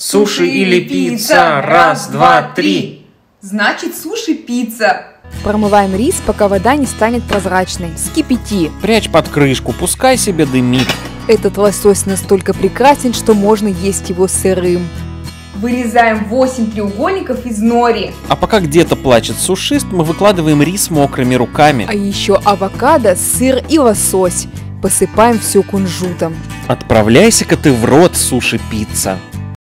Суши или пицца? Раз, два, три. Значит, суши-пицца. Промываем рис, пока вода не станет прозрачной. Скипяти. Прячь под крышку, пускай себе дымит. Этот лосось настолько прекрасен, что можно есть его сырым. Вырезаем 8 треугольников из нори. А пока где-то плачет сушист, мы выкладываем рис мокрыми руками. А еще авокадо, сыр и лосось. Посыпаем все кунжутом. Отправляйся-ка ты в рот, суши-пицца.